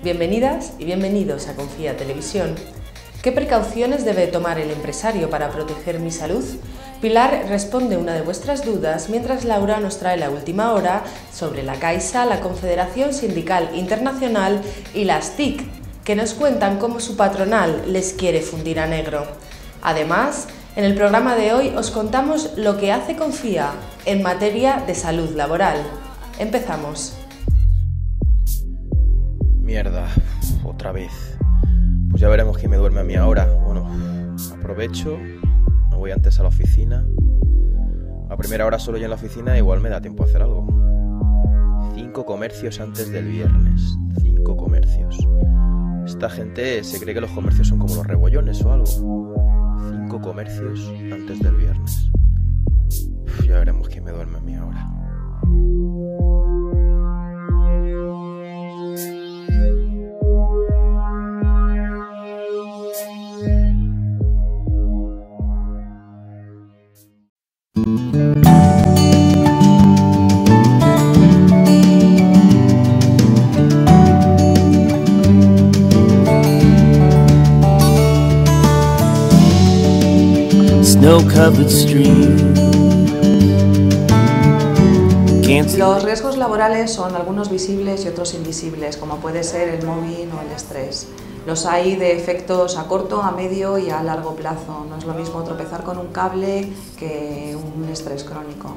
Bienvenidas y bienvenidos a Confía Televisión. ¿Qué precauciones debe tomar el empresario para proteger mi salud? Pilar responde una de vuestras dudas mientras Laura nos trae la última hora sobre la Caixa, la Confederación Sindical Internacional y las TIC, que nos cuentan cómo su patronal les quiere fundir a negro. Además, en el programa de hoy os contamos lo que hace Confía en materia de salud laboral. Empezamos. Mierda, otra vez. Pues ya veremos quién me duerme a mí ahora. Bueno, aprovecho, me voy antes a la oficina. A primera hora solo ya en la oficina igual me da tiempo a hacer algo. Cinco comercios antes del viernes. Cinco comercios. Esta gente se cree que los comercios son como los rebollones o algo. Cinco comercios antes del viernes. ya veremos quién me duerme a mí ahora. Los riesgos laborales son algunos visibles y otros invisibles, como puede ser el móvil o el estrés. Los hay de efectos a corto, a medio y a largo plazo. No es lo mismo tropezar con un cable que un estrés crónico.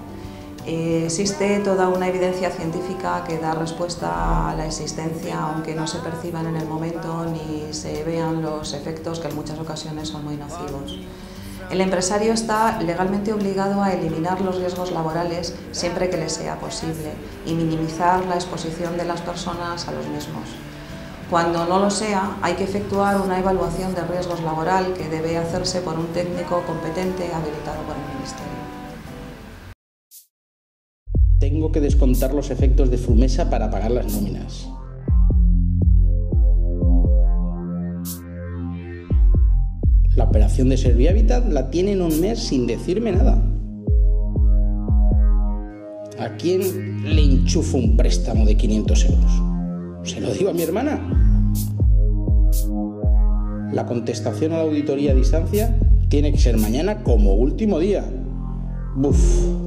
Existe toda una evidencia científica que da respuesta a la existencia, aunque no se perciban en el momento ni se vean los efectos que en muchas ocasiones son muy nocivos. El empresario está legalmente obligado a eliminar los riesgos laborales siempre que le sea posible y minimizar la exposición de las personas a los mismos. Cuando no lo sea, hay que efectuar una evaluación de riesgos laboral que debe hacerse por un técnico competente habilitado por el Ministerio. Tengo que descontar los efectos de Frumesa para pagar las nóminas. La operación de Servihabitat la tienen un mes sin decirme nada. ¿A quién le enchufo un préstamo de 500 euros? ¿Se lo digo a mi hermana? La contestación a la auditoría a distancia tiene que ser mañana como último día. Buf.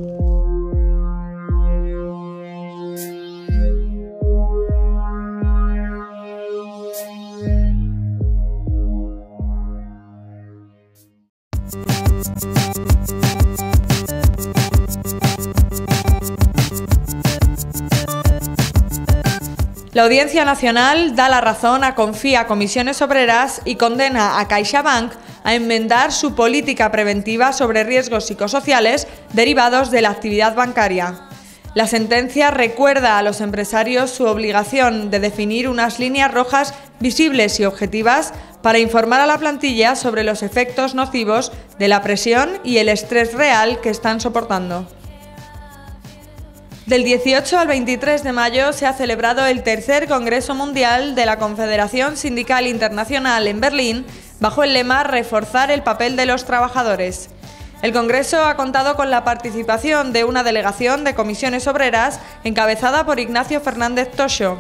La Audiencia Nacional da la razón a Confía Comisiones Obreras y condena a CaixaBank a enmendar su política preventiva sobre riesgos psicosociales derivados de la actividad bancaria. La sentencia recuerda a los empresarios su obligación de definir unas líneas rojas visibles y objetivas para informar a la plantilla sobre los efectos nocivos de la presión y el estrés real que están soportando. Del 18 al 23 de mayo se ha celebrado el tercer Congreso Mundial de la Confederación Sindical Internacional en Berlín bajo el lema Reforzar el papel de los trabajadores. El Congreso ha contado con la participación de una delegación de comisiones obreras encabezada por Ignacio Fernández Tosho.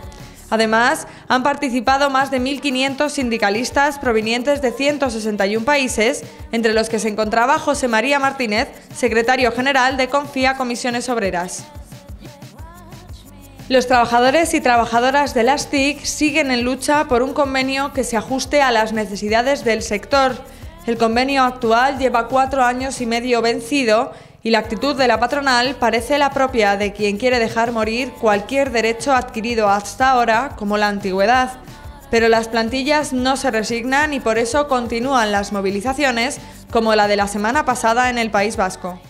Además, han participado más de 1.500 sindicalistas provenientes de 161 países, entre los que se encontraba José María Martínez, secretario general de Confía Comisiones Obreras. Los trabajadores y trabajadoras de las TIC siguen en lucha por un convenio que se ajuste a las necesidades del sector. El convenio actual lleva cuatro años y medio vencido y la actitud de la patronal parece la propia de quien quiere dejar morir cualquier derecho adquirido hasta ahora, como la antigüedad. Pero las plantillas no se resignan y por eso continúan las movilizaciones, como la de la semana pasada en el País Vasco.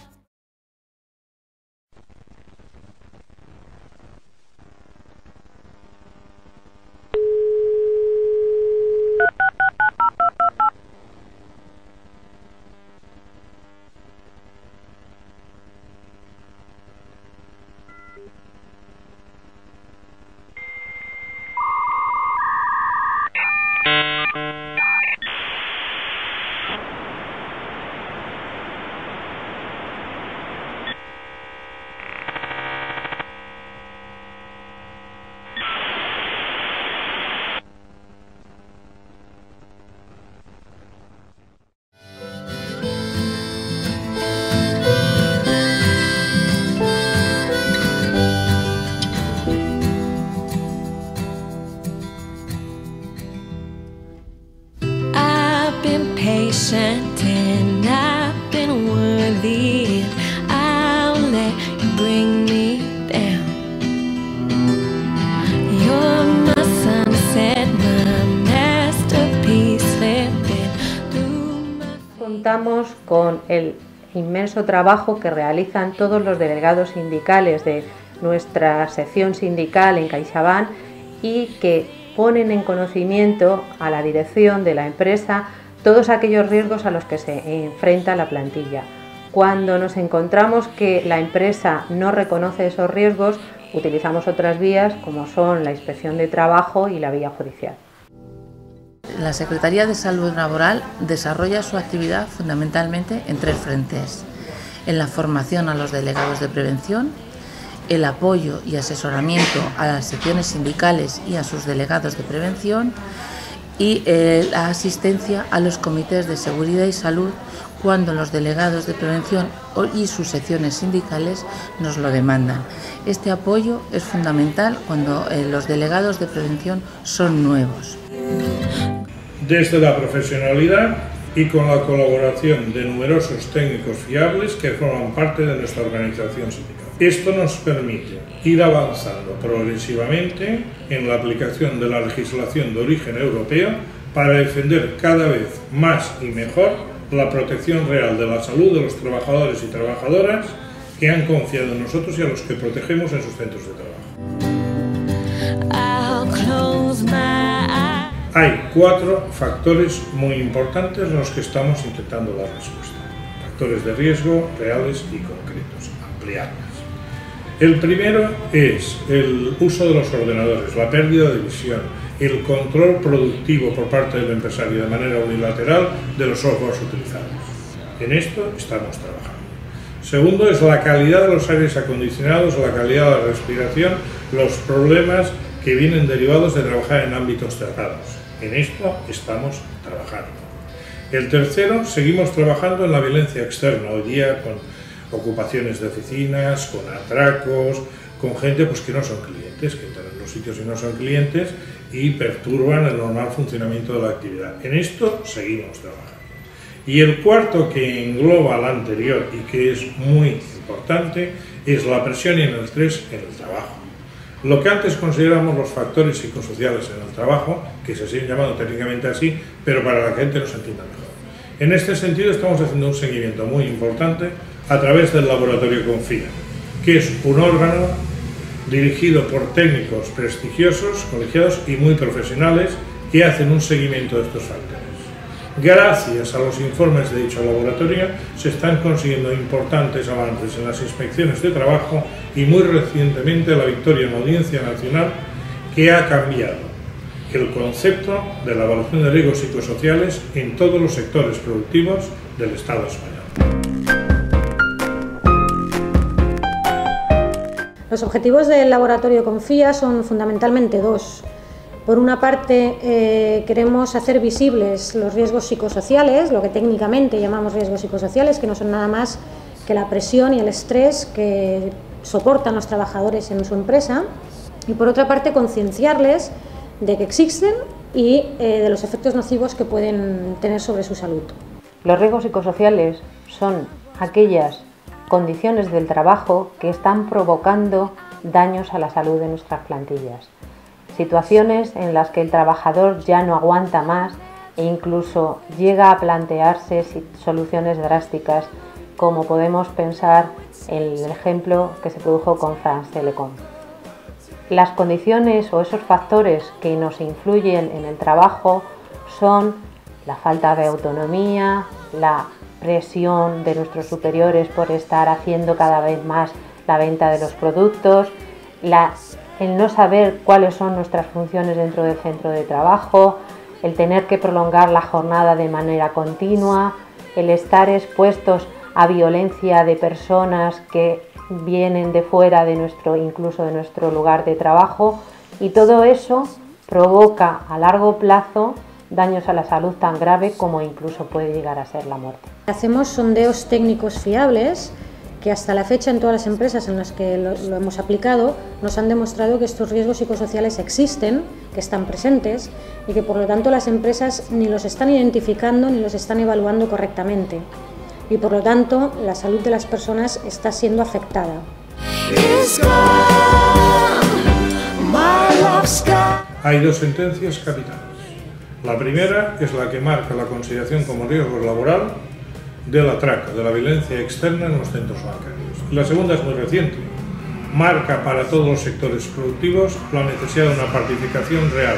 Patient and I've been worthy. I'll let you bring me down. You're my sunset, my masterpiece, slipping through my Contamos con el inmenso trabajo que realizan todos los delegados sindicales de nuestra sección sindical en CaixaBank y que ponen en conocimiento a la dirección de la empresa todos aquellos riesgos a los que se enfrenta la plantilla. Cuando nos encontramos que la empresa no reconoce esos riesgos, utilizamos otras vías como son la inspección de trabajo y la vía judicial. La Secretaría de Salud Laboral desarrolla su actividad fundamentalmente en tres frentes. En la formación a los delegados de prevención, el apoyo y asesoramiento a las secciones sindicales y a sus delegados de prevención y eh, la asistencia a los comités de seguridad y salud cuando los delegados de prevención y sus secciones sindicales nos lo demandan. Este apoyo es fundamental cuando eh, los delegados de prevención son nuevos. desde la profesionalidad y con la colaboración de numerosos técnicos fiables que forman parte de nuestra organización sindical. Esto nos permite ir avanzando progresivamente en la aplicación de la legislación de origen europeo para defender cada vez más y mejor la protección real de la salud de los trabajadores y trabajadoras que han confiado en nosotros y a los que protegemos en sus centros de trabajo. Hay cuatro factores muy importantes en los que estamos intentando dar respuesta. Factores de riesgo reales y concretos, ampliables. El primero es el uso de los ordenadores, la pérdida de visión, el control productivo por parte del empresario de manera unilateral de los softwares utilizados. En esto estamos trabajando. Segundo es la calidad de los aires acondicionados, la calidad de la respiración, los problemas que vienen derivados de trabajar en ámbitos cerrados. En esto estamos trabajando. El tercero, seguimos trabajando en la violencia externa, hoy día con ocupaciones de oficinas, con atracos, con gente pues, que no son clientes, que entran en los sitios y no son clientes y perturban el normal funcionamiento de la actividad. En esto seguimos trabajando. Y el cuarto que engloba al anterior y que es muy importante es la presión y el estrés en el trabajo. Lo que antes consideramos los factores psicosociales en el trabajo, que se siguen llamando técnicamente así, pero para la gente nos entienda mejor. En este sentido estamos haciendo un seguimiento muy importante a través del laboratorio Confía, que es un órgano dirigido por técnicos prestigiosos, colegiados y muy profesionales que hacen un seguimiento de estos factores. Gracias a los informes de dicho laboratorio se están consiguiendo importantes avances en las inspecciones de trabajo y muy recientemente la victoria en la Audiencia Nacional que ha cambiado el concepto de la evaluación de riesgos psicosociales en todos los sectores productivos del Estado español. Los objetivos del laboratorio Confía son fundamentalmente dos. Por una parte, eh, queremos hacer visibles los riesgos psicosociales, lo que técnicamente llamamos riesgos psicosociales, que no son nada más que la presión y el estrés que soportan los trabajadores en su empresa. Y por otra parte, concienciarles de que existen y eh, de los efectos nocivos que pueden tener sobre su salud. Los riesgos psicosociales son aquellas condiciones del trabajo que están provocando daños a la salud de nuestras plantillas. Situaciones en las que el trabajador ya no aguanta más e incluso llega a plantearse soluciones drásticas, como podemos pensar en el ejemplo que se produjo con France Telecom. Las condiciones o esos factores que nos influyen en el trabajo son la falta de autonomía, la presión de nuestros superiores por estar haciendo cada vez más la venta de los productos, el no saber cuáles son nuestras funciones dentro del centro de trabajo, el tener que prolongar la jornada de manera continua, el estar expuestos a violencia de personas que vienen de fuera de nuestro, incluso de nuestro lugar de trabajo, y todo eso provoca a largo plazo daños a la salud tan grave como incluso puede llegar a ser la muerte. Hacemos sondeos técnicos fiables que hasta la fecha en todas las empresas en las que lo, lo, hemos aplicado nos han demostrado que estos riesgos psicosociales existen, que están presentes y que por lo tanto las empresas ni los están identificando ni los están evaluando correctamente. Y por lo tanto la salud de las personas está siendo afectada. Hay dos sentencias capitales. La primera es la que marca la consideración como riesgo laboral de la traca, de la violencia externa en los centros bancarios. La segunda es muy reciente. Marca para todos los sectores productivos la necesidad de una participación real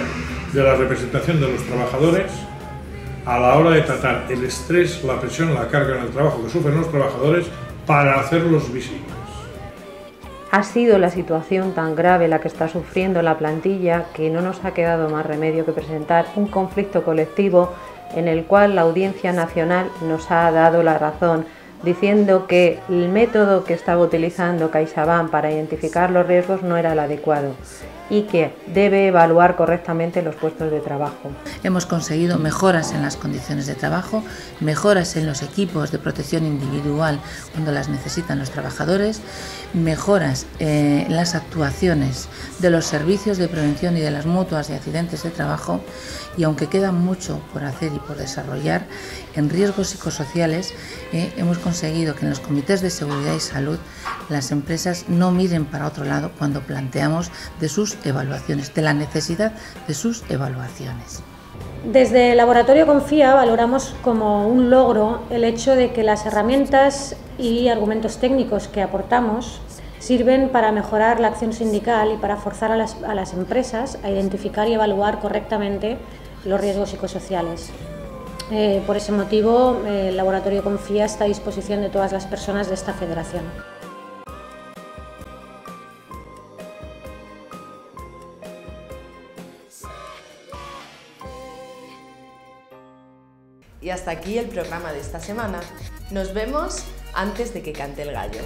de la representación de los trabajadores a la hora de tratar el estrés, la presión, la carga en el trabajo que sufren los trabajadores para hacerlos visibles. Ha sido la situación tan grave la que está sufriendo la plantilla que no nos ha quedado más remedio que presentar un conflicto colectivo en el cual la Audiencia Nacional nos ha dado la razón diciendo que el método que estaba utilizando CaixaBank para identificar los riesgos no era el adecuado y que debe evaluar correctamente los puestos de trabajo. Hemos conseguido mejoras en las condiciones de trabajo, mejoras en los equipos de protección individual cuando las necesitan los trabajadores, mejoras en las actuaciones de los servicios de prevención y de las mutuas de accidentes de trabajo y aunque queda mucho por hacer y por desarrollar, en riesgos psicosociales eh, hemos conseguido que en los comités de seguridad y salud las empresas no miren para otro lado cuando planteamos de sus evaluaciones, de la necesidad de sus evaluaciones. Desde el Laboratorio Confía valoramos como un logro el hecho de que las herramientas y argumentos técnicos que aportamos sirven para mejorar la acción sindical y para forzar a las, a las empresas a identificar y evaluar correctamente los riesgos psicosociales. Eh, por ese motivo, eh, el Laboratorio Confía está a disposición de todas las personas de esta federación. Hasta aquí el programa de esta semana. Nos vemos antes de que cante el gallo.